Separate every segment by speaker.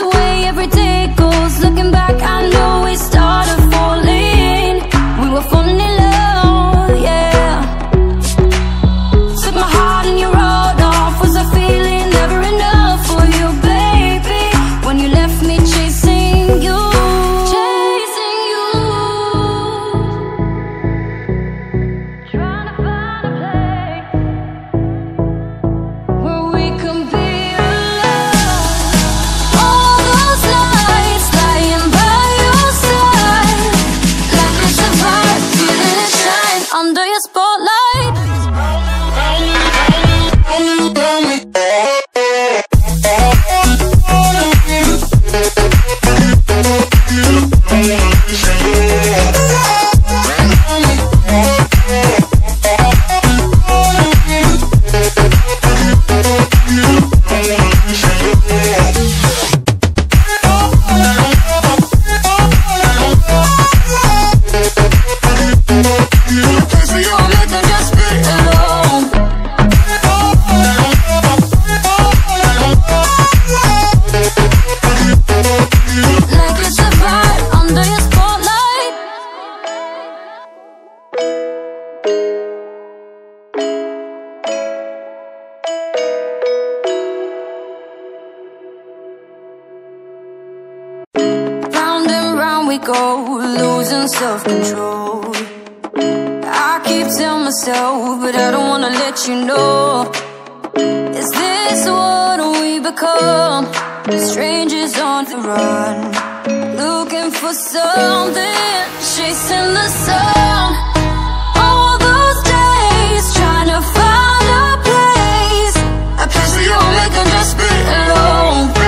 Speaker 1: way every day goes looking back go, losing self-control. I keep telling myself, but I don't wanna let you know. Is this what we become? Strangers on the run Looking for something, chasing the sun. All those days, trying to find a place. A place where make just be alone.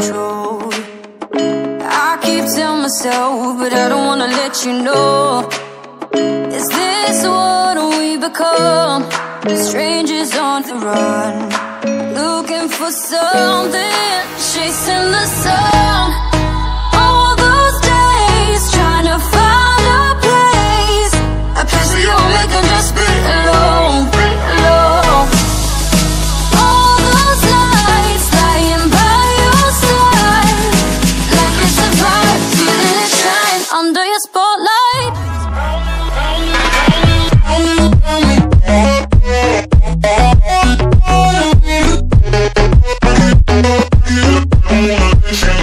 Speaker 1: Self-control I keep telling myself, but I don't wanna let you know. Is this what we become? Strangers on the run Looking for something, chasing the sun Like